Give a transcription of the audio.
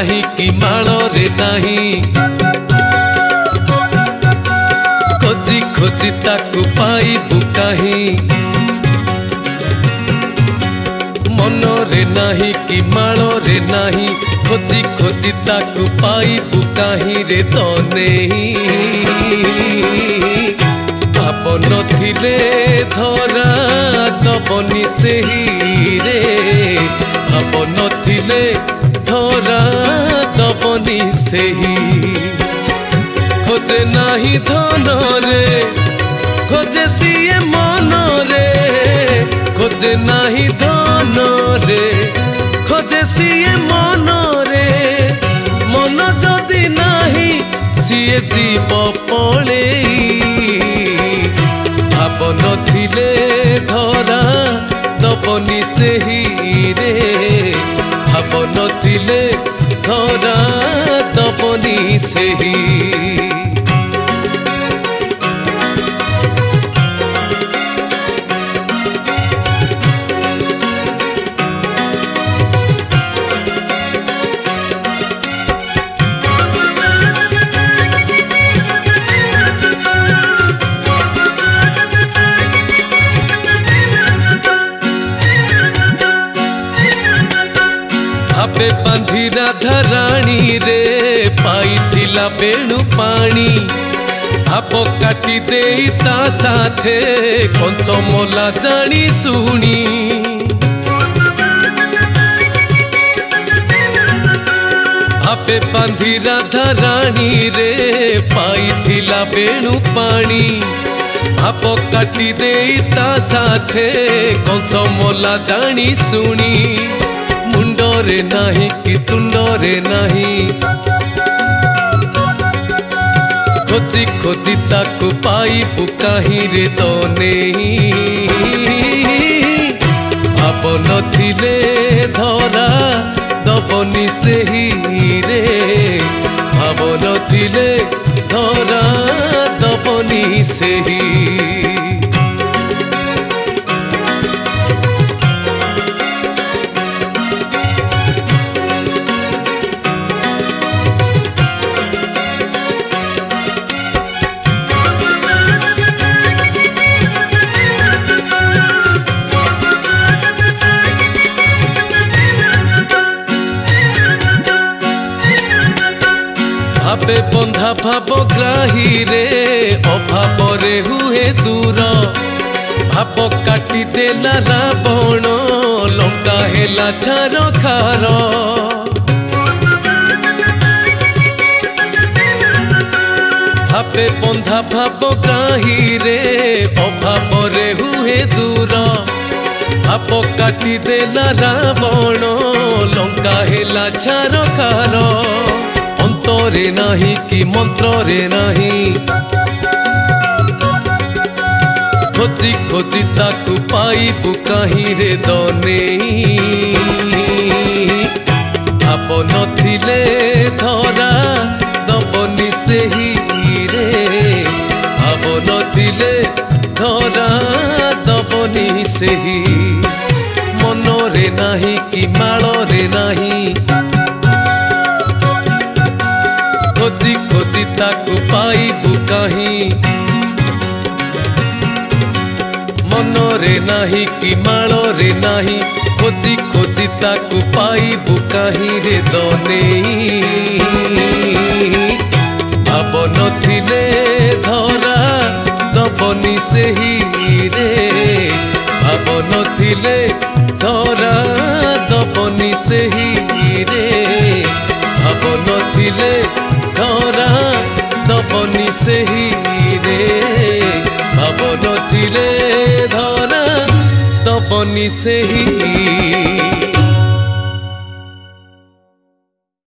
ନାହିଁ କି ମାଳରେ ନାହିଁ ଖୋଜି ଖୋଜି ତାକୁ ପାଇବୁ କାହିଁ ମନରେ ନାହିଁ କି ମାଳରେ ନାହିଁ ଖୋଜି ଖୋଜି ତାକୁ ପାଇବୁ କାହିଁରେ ତ ନେଇ ଭାବ ନଥିଲେ ଧରା ଦବନି ସେହି ରେ ଭାବ ନଥିଲେ ଧରା ଧନୀ ସେହି ଖୋଜେ ନାହିଁ ଧନରେ ଖୋଜେ ସିଏ ମନରେ ଖୋଜେ ନାହିଁ ଧନରେ ଖୋଜେ ସିଏ ମନରେ ମନ ଯଦି ନାହିଁ ସିଏ ଯିବ ପଳେଇ ଭାବ ନଥିଲେ ଧରା ଦବନି ସେହି ରେ से ही બે પંધી રાધા રાણી રે પાય તિલા પેણું પાણી આપો કાટી દે તા સાથે કонસો મોલા જાણી સુણી આપે પંધી રાધા રાણી રે પાય તિલા પેણું પાણી આપો કાટી દે તા સાથે કонસો મોલા જાણી સુણી डरे नाही कि तुम डरे नाही খোঁজি খোঁজি তাকু পাইবু কাহিরে দনে ভাব নথিলে ধরা দবনি সেহিরে ভাব নথিলে ধরা দবনি সেহি ବନ୍ଧା ଭାବ ଗ୍ରାହୀରେ ଅଭାବରେ ହୁଏ ଦୂର ଭାବ କାଟିଦେଲା ରାବଣ ଲଙ୍କା ହେଲା ଛାର ଖାର ଭାବେ ବନ୍ଧା ଭାବ ଗ୍ରାହୀରେ ଅଭାବରେ ହୁଏ ଦୂର ଭାବ କାଟିଦେଲା ରାବଣ ଲଙ୍କା ହେଲା ଛାର ଖାର রে নাহি কি মন্ত্র রে নাহি খোঁজি খোঁজি তাকু পাইবু কাহিরে দনেই ভাব নথিলে ধরা দবনি সেহি রে ভাব নথিলে ধরা দবনি সেহি মনরে নাহি কি মাড়রে নাহি ମାଳରେ ନାହିଁ କି ମାଳରେ ନାହିଁ ଖୋଜି ଖୋଜି ତାକୁ ପାଇବୁ କାହିଁରେ ଦନେଇ ଭାବ ନଥିଲେ ଧରା ଦବନି ସେହି ସେହିରେ ଭାବ ନଥିଲେ ଧରା ଦବନି ସେହି ସେହିରେ ଭାବ ନଥିଲେ ଧରା ଦବନି ସେହି ସେହିରେ से ही